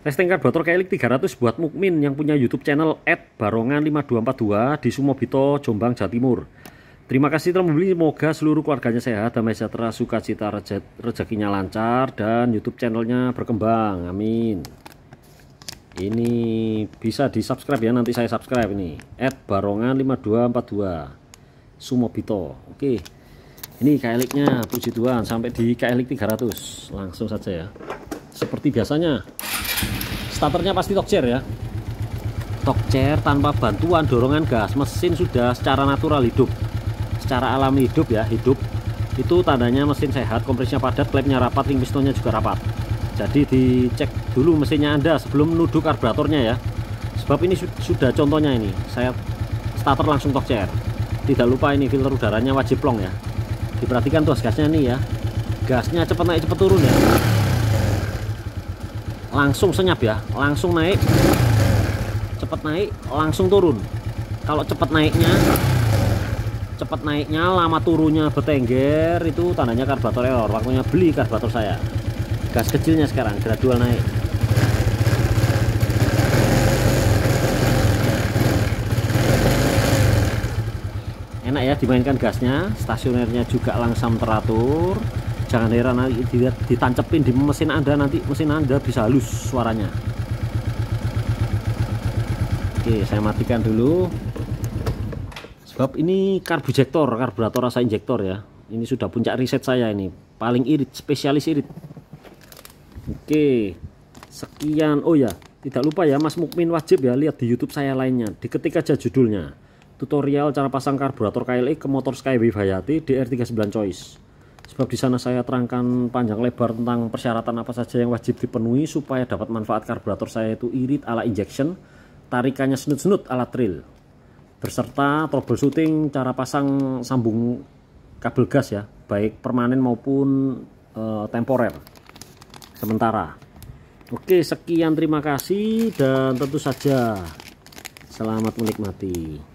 Testing karburator Kailik 300 buat Mukmin yang punya YouTube channel @barongan5242 di Sumobito, Jombang, Jawa Timur. Terima kasih telah membeli. Semoga seluruh keluarganya sehat, damai sejahtera, sukacita, rezekinya lancar dan YouTube channelnya berkembang. Amin. Ini bisa di subscribe ya nanti saya subscribe ini @barongan5242 Sumobito. Oke. Ini kailiknya puji Tuhan sampai di kailik 300 langsung saja ya. Seperti biasanya starternya pasti chair ya. Chair tanpa bantuan dorongan gas mesin sudah secara natural hidup. Secara alami hidup ya hidup. Itu tandanya mesin sehat kompresnya padat klepnya rapat ring pistonnya juga rapat. Jadi dicek dulu mesinnya anda sebelum menuduh karburatornya ya. Sebab ini sudah contohnya ini. Saya starter langsung chair tidak lupa ini filter udaranya wajib long ya. Diperhatikan tuas gasnya nih ya. Gasnya cepat naik cepat turun ya langsung senyap ya. Langsung naik. Cepat naik langsung turun. Kalau cepat naiknya cepat naiknya lama turunnya bertengger itu tandanya karburator error. Waktunya beli karburator saya. Gas kecilnya sekarang gradual naik. Enak ya dimainkan gasnya stasionernya juga langsam teratur jangan heran nanti ditancepin di mesin anda nanti mesin anda bisa halus suaranya. Oke saya matikan dulu. Sebab ini karbujektor karburator rasa injektor ya. Ini sudah puncak riset saya ini. Paling irit spesialis irit. Oke sekian. Oh ya tidak lupa ya Mas Mukmin wajib ya lihat di YouTube saya lainnya. Diketik aja judulnya. Tutorial cara pasang karburator KLE ke motor Skyway Hayati DR39 Choice sebab di sana saya terangkan panjang lebar tentang persyaratan apa saja yang wajib dipenuhi supaya dapat manfaat karburator saya itu irit ala injection, tarikannya senut-senut ala trill, beserta troubleshooting cara pasang sambung kabel gas ya, baik permanen maupun e, temporer sementara. Oke, sekian terima kasih dan tentu saja selamat menikmati.